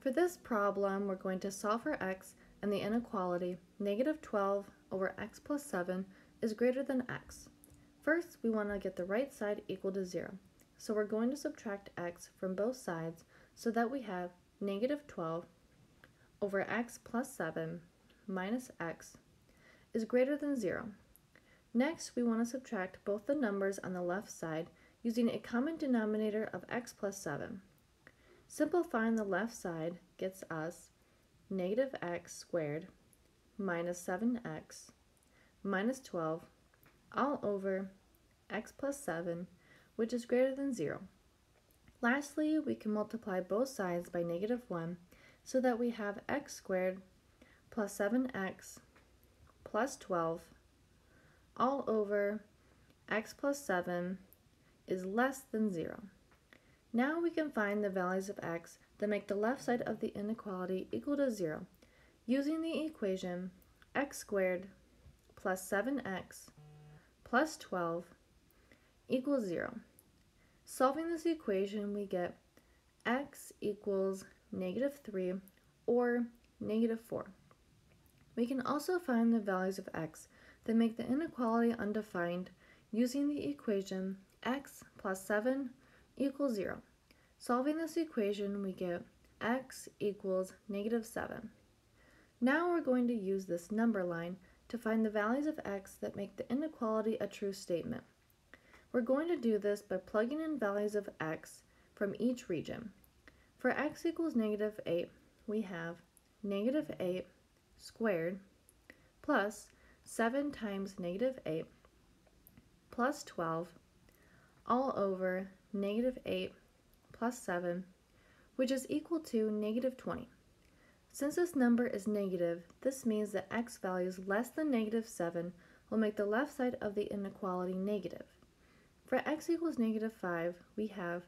For this problem, we're going to solve for x and the inequality negative 12 over x plus 7 is greater than x. First, we want to get the right side equal to 0. So we're going to subtract x from both sides so that we have negative 12 over x plus 7 minus x is greater than 0. Next, we want to subtract both the numbers on the left side using a common denominator of x plus 7. Simplifying the left side gets us negative x squared minus 7x minus 12 all over x plus 7, which is greater than 0. Lastly, we can multiply both sides by negative 1 so that we have x squared plus 7x plus 12 all over x plus 7 is less than 0. Now we can find the values of x that make the left side of the inequality equal to 0 using the equation x squared plus 7x plus 12 equals 0. Solving this equation, we get x equals negative 3 or negative 4. We can also find the values of x that make the inequality undefined using the equation x plus 7 equals 0. Solving this equation, we get x equals negative 7. Now we're going to use this number line to find the values of x that make the inequality a true statement. We're going to do this by plugging in values of x from each region. For x equals negative 8, we have negative 8 squared plus 7 times negative 8 plus 12 all over negative 8 plus 7, which is equal to negative 20. Since this number is negative, this means that x values less than negative 7 will make the left side of the inequality negative. For x equals negative 5, we have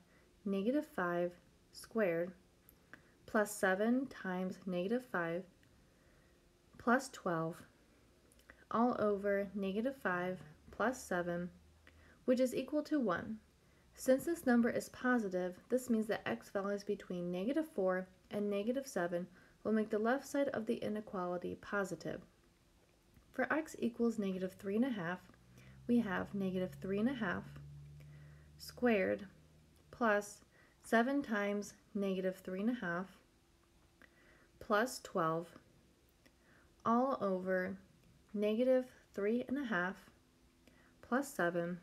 negative 5 squared plus 7 times negative 5 plus 12 all over negative 5 plus 7, which is equal to 1. Since this number is positive, this means that x values between negative 4 and negative 7 will make the left side of the inequality positive. For x equals negative 3.5, we have negative 3.5 squared plus 7 times negative 3.5 plus 12 all over negative 3.5 plus 7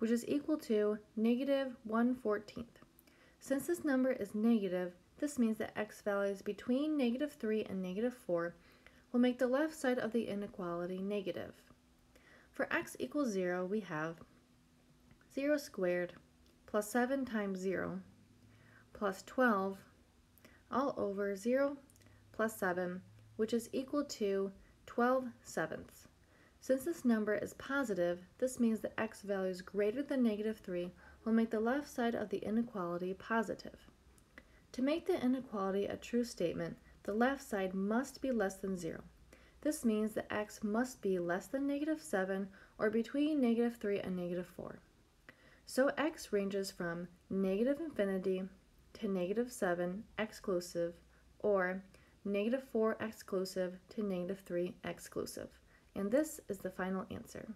which is equal to negative 1 14th. Since this number is negative, this means that x values between negative 3 and negative 4 will make the left side of the inequality negative. For x equals 0, we have 0 squared plus 7 times 0 plus 12 all over 0 plus 7, which is equal to 12 sevenths. Since this number is positive, this means that x values greater than negative 3 will make the left side of the inequality positive. To make the inequality a true statement, the left side must be less than 0. This means that x must be less than negative 7 or between negative 3 and negative 4. So x ranges from negative infinity to negative 7 exclusive or negative 4 exclusive to negative 3 exclusive. And this is the final answer.